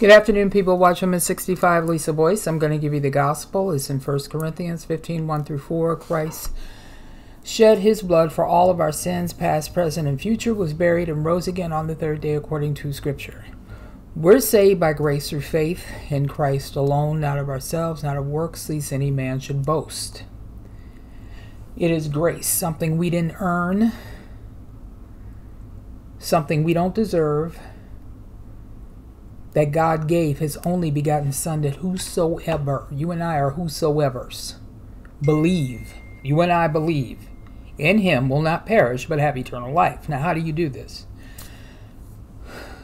Good afternoon, people. Watchwoman 65, Lisa Boyce. I'm going to give you the gospel. It's in 1 Corinthians 15 1 through 4. Christ shed his blood for all of our sins, past, present, and future, was buried, and rose again on the third day according to Scripture. We're saved by grace through faith in Christ alone, not of ourselves, not of works, lest any man should boast. It is grace, something we didn't earn, something we don't deserve that God gave his only begotten Son, that whosoever, you and I are whosoever's, believe, you and I believe in him will not perish but have eternal life. Now, how do you do this?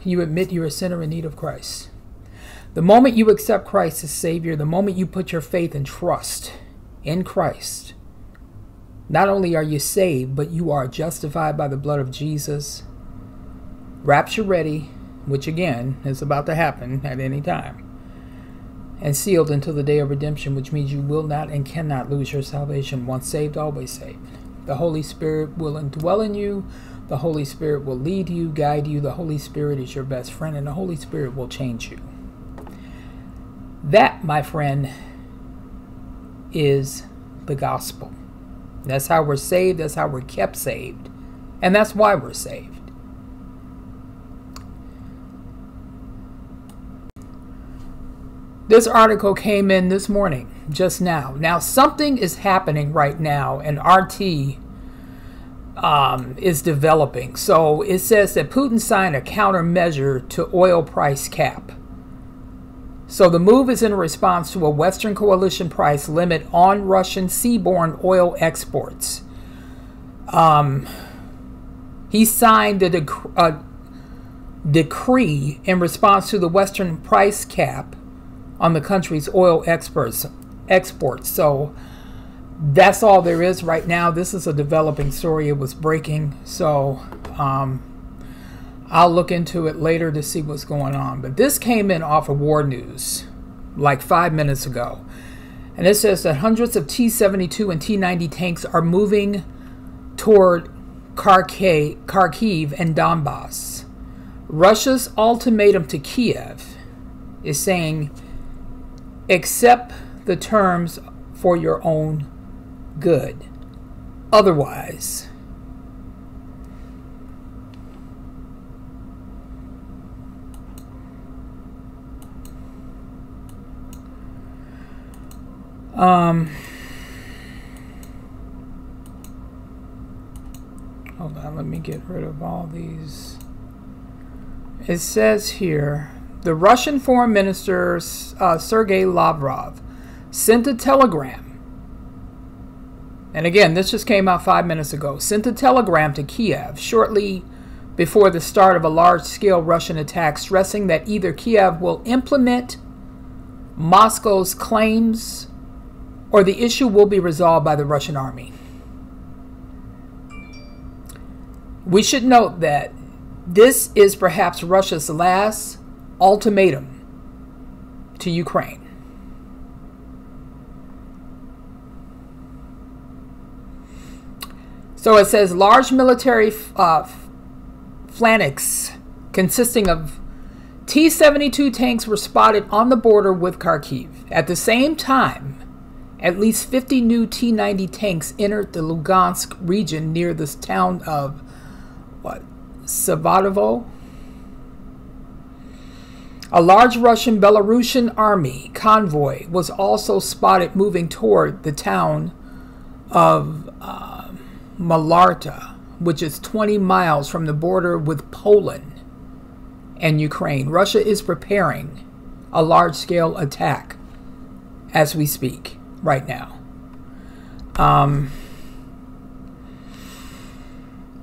You admit you're a sinner in need of Christ. The moment you accept Christ as Savior, the moment you put your faith and trust in Christ, not only are you saved, but you are justified by the blood of Jesus, rapture ready, which again is about to happen at any time, and sealed until the day of redemption, which means you will not and cannot lose your salvation. Once saved, always saved. The Holy Spirit will indwell in you. The Holy Spirit will lead you, guide you. The Holy Spirit is your best friend, and the Holy Spirit will change you. That, my friend, is the gospel. That's how we're saved. That's how we're kept saved. And that's why we're saved. This article came in this morning, just now. Now, something is happening right now, and RT um, is developing. So it says that Putin signed a countermeasure to oil price cap. So the move is in response to a Western coalition price limit on Russian seaborne oil exports. Um, he signed a, dec- a decree in response to the Western price cap on the country's oil exports. Exports. So that's all there is right now. This is a developing story. It was breaking, so um, I'll look into it later to see what's going on. But this came in off of War News like five minutes ago. And it says that hundreds of T 72 and T 90 tanks are moving toward Kharkiv and Donbass. Russia's ultimatum to Kiev is saying accept the terms for your own good. Otherwise, um, hold on, let me get rid of all these. It says here the Russian Foreign Minister uh, Sergei Lavrov sent a telegram. And again, this just came out five minutes ago. Sent a telegram to Kiev shortly before the start of a large scale Russian attack, stressing that either Kiev will implement Moscow's claims or the issue will be resolved by the Russian army. We should note that this is perhaps Russia's last ultimatum to Ukraine. So it says large military uh, phalanx consisting of T 72 tanks were spotted on the border with Kharkiv. At the same time, at least 50 new T 90 tanks entered the Lugansk region near the town of what? Savatovo? A large Russian Belarusian army convoy was also spotted moving toward the town of uh, Malarta, which is 20 miles from the border with Poland and Ukraine. Russia is preparing a large scale attack as we speak right now. Um,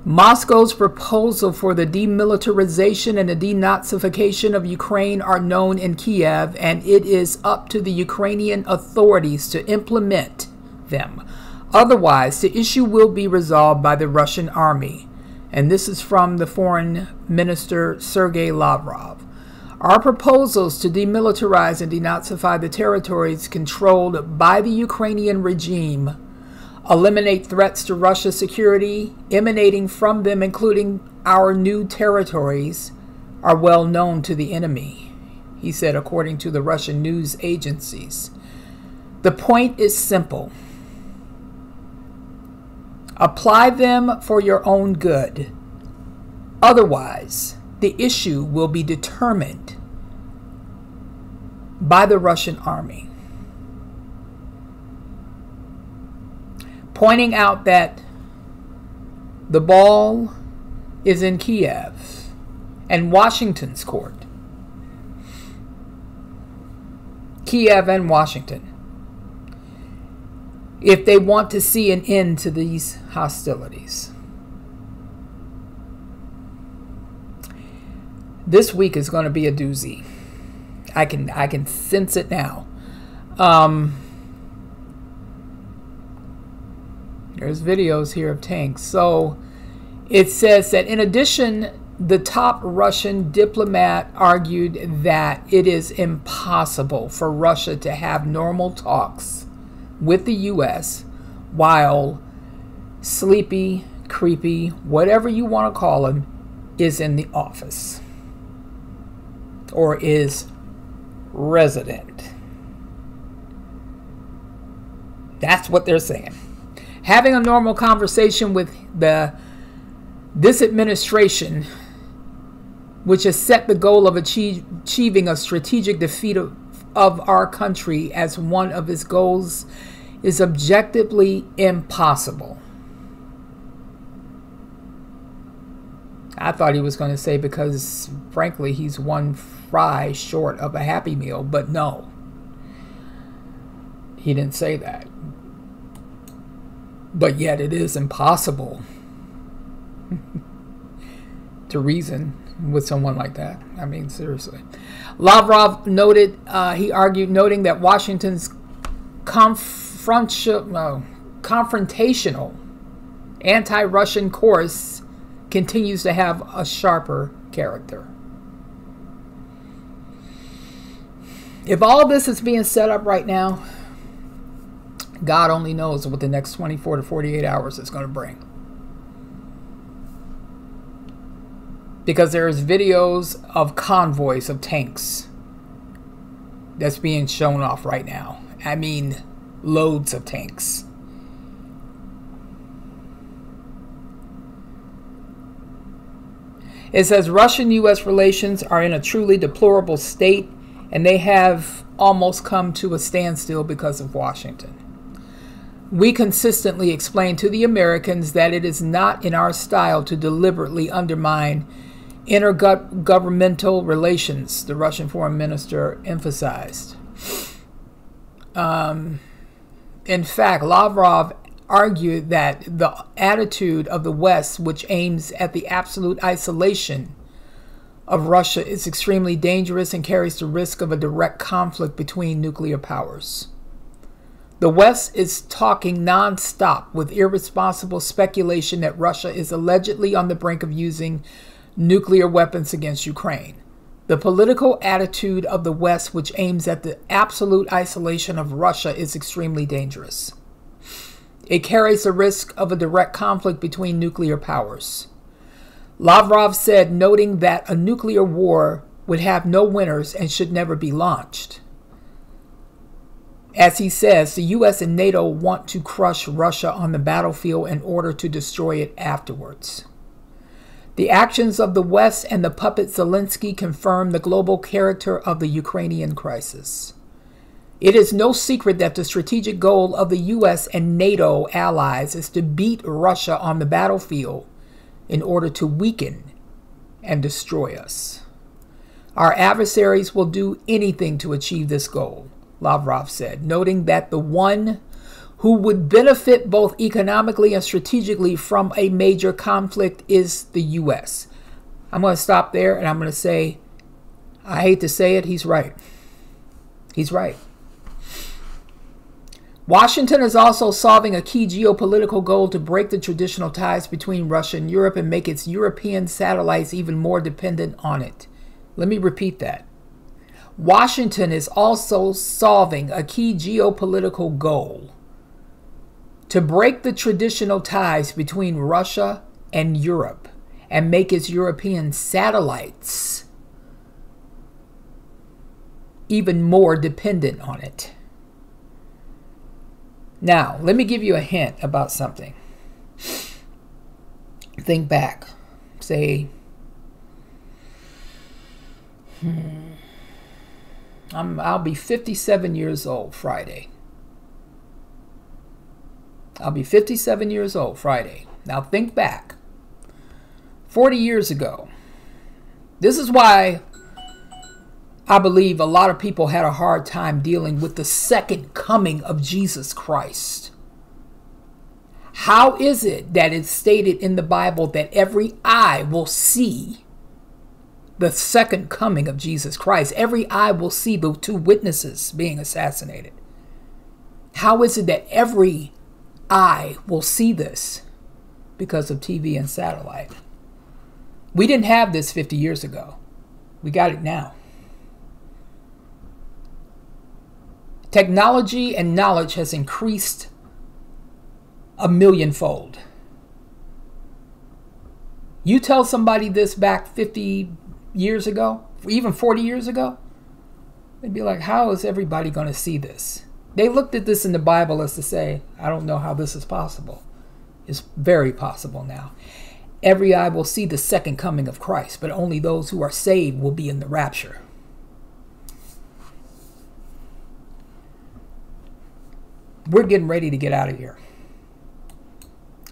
Moscow's proposal for the demilitarization and the denazification of Ukraine are known in Kiev, and it is up to the Ukrainian authorities to implement them. Otherwise, the issue will be resolved by the Russian army. And this is from the Foreign Minister Sergei Lavrov. Our proposals to demilitarize and denazify the territories controlled by the Ukrainian regime eliminate threats to Russia's security emanating from them, including our new territories, are well known to the enemy. he said, according to the Russian news agencies. The point is simple apply them for your own good. Otherwise, the issue will be determined by the Russian army. Pointing out that the ball is in Kiev and Washington's court. Kiev and Washington. If they want to see an end to these hostilities. This week is going to be a doozy. I can I can sense it now. Um, there's videos here of tanks. So it says that in addition, the top Russian diplomat argued that it is impossible for Russia to have normal talks with the U.S. while sleepy, creepy, whatever you want to call him, is in the office or is resident. That's what they're saying. Having a normal conversation with the this administration, which has set the goal of achieve, achieving a strategic defeat of, of our country as one of its goals, is objectively impossible. I thought he was going to say because, frankly, he's one fry short of a Happy Meal, but no. He didn't say that. But yet it is impossible to reason with someone like that. I mean, seriously. Lavrov noted, uh, he argued, noting that Washington's confrontational, no, confrontational anti Russian course continues to have a sharper character. If all this is being set up right now, God only knows what the next 24 to 48 hours is going to bring. Because there's videos of convoys of tanks that's being shown off right now. I mean, loads of tanks. It says Russian US relations are in a truly deplorable state and they have almost come to a standstill because of Washington. We consistently explain to the Americans that it is not in our style to deliberately undermine intergovernmental relations, the Russian foreign minister emphasized. Um, in fact, Lavrov argued that the attitude of the West, which aims at the absolute isolation of Russia is extremely dangerous and carries the risk of a direct conflict between nuclear powers. The West is talking nonstop with irresponsible speculation that Russia is allegedly on the brink of using nuclear weapons against Ukraine. The political attitude of the West, which aims at the absolute isolation of Russia, is extremely dangerous. It carries the risk of a direct conflict between nuclear powers. Lavrov said, noting that a nuclear war would have no winners and should never be launched. As he says, the US and NATO want to crush Russia on the battlefield in order to destroy it afterwards. The actions of the West and the puppet Zelensky confirm the global character of the Ukrainian crisis. It is no secret that the strategic goal of the US and NATO allies is to beat Russia on the battlefield in order to weaken and destroy us. Our adversaries will do anything to achieve this goal, Lavrov said, noting that the one who would benefit both economically and strategically from a major conflict is the U.S. I'm going to stop there and I'm going to say, I hate to say it, he's right. He's right. Washington is also solving a key geopolitical goal to break the traditional ties between Russia and Europe and make its European satellites even more dependent on it. Let me repeat that. Washington is also solving a key geopolitical goal to break the traditional ties between Russia and Europe and make its European satellites even more dependent on it. Now, let me give you a hint about something. Think back. Say, hmm, I'm, I'll be 57 years old Friday. I'll be 57 years old Friday. Now think back. 40 years ago. This is why I believe a lot of people had a hard time dealing with the second coming of Jesus Christ. How is it that it's stated in the Bible that every eye will see the second coming of Jesus Christ? Every eye will see the two witnesses being assassinated. How is it that every eye will see this? Because of TV and satellite. We didn't have this 50 years ago. We got it now. Technology and knowledge has increased a millionfold. You tell somebody this back 50 years ago, even 40 years ago, they'd be like, How is everybody going to see this? They looked at this in the Bible as to say, I don't know how this is possible. It's very possible now. Every eye will see the second coming of Christ, but only those who are saved will be in the rapture. we're getting ready to get out of here.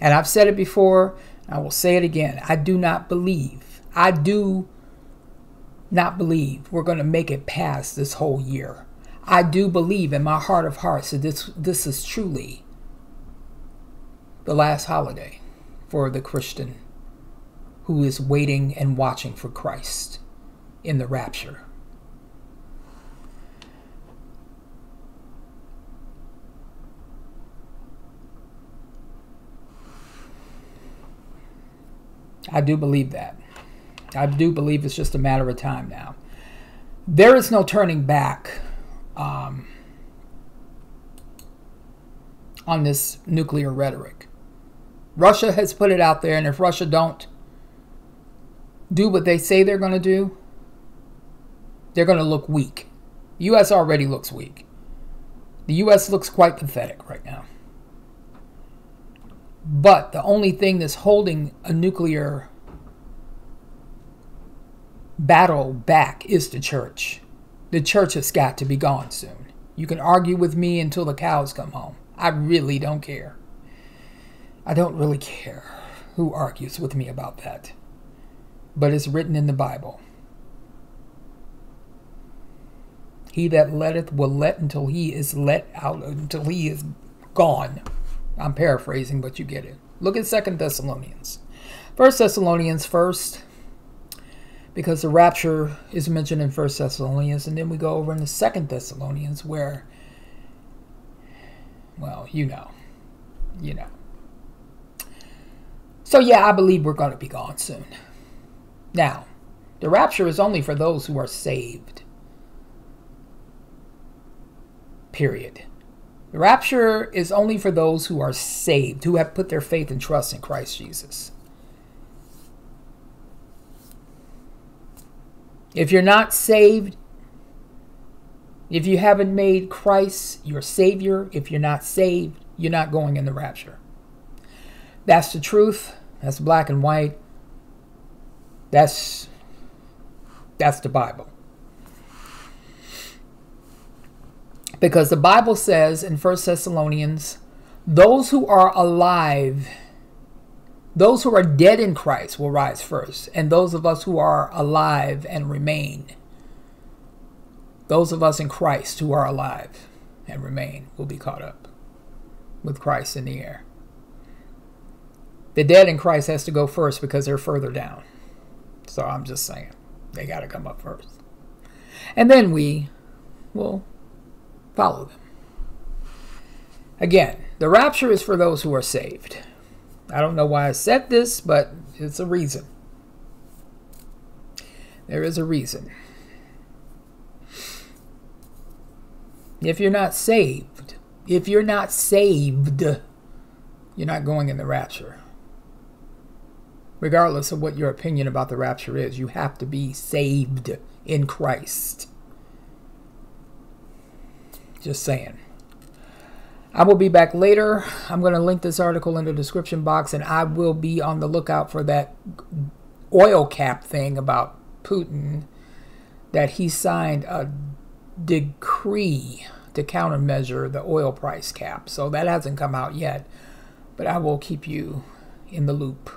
And I've said it before, I will say it again. I do not believe, I do not believe we're going to make it past this whole year. I do believe in my heart of hearts that this, this is truly the last holiday for the Christian who is waiting and watching for Christ in the rapture. I do believe that. I do believe it's just a matter of time now. There is no turning back um, on this nuclear rhetoric. Russia has put it out there, and if Russia don't do what they say they're going to do, they're going to look weak. The U.S. already looks weak. The U.S. looks quite pathetic right now. But the only thing that's holding a nuclear battle back is the church. The church has got to be gone soon. You can argue with me until the cows come home. I really don't care. I don't really care who argues with me about that. But it's written in the Bible. He that letteth will let until he is let out, until he is gone. I'm paraphrasing, but you get it. Look at Second Thessalonians. First Thessalonians first, because the rapture is mentioned in First Thessalonians, and then we go over in the Second Thessalonians where, well, you know, you know. So yeah, I believe we're going to be gone soon. Now, the rapture is only for those who are saved. Period. The rapture is only for those who are saved, who have put their faith and trust in Christ Jesus. If you're not saved, if you haven't made Christ your Savior, if you're not saved, you're not going in the rapture. That's the truth. That's black and white. That's that's the Bible. Because the Bible says in 1 Thessalonians, those who are alive, those who are dead in Christ will rise first, and those of us who are alive and remain, those of us in Christ who are alive and remain will be caught up with Christ in the air. The dead in Christ has to go first because they're further down. So I'm just saying, they got to come up first. And then we will follow them. Again, the rapture is for those who are saved. I don't know why I said this, but it's a reason. There is a reason. If you're not saved, if you're not saved, you're not going in the rapture. Regardless of what your opinion about the rapture is, you have to be saved in Christ. Just saying. I will be back later. I'm going to link this article in the description box, and I will be on the lookout for that oil cap thing about Putin that he signed a decree to countermeasure the oil price cap. So that hasn't come out yet, but I will keep you in the loop.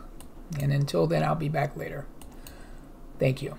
And until then, I'll be back later. Thank you.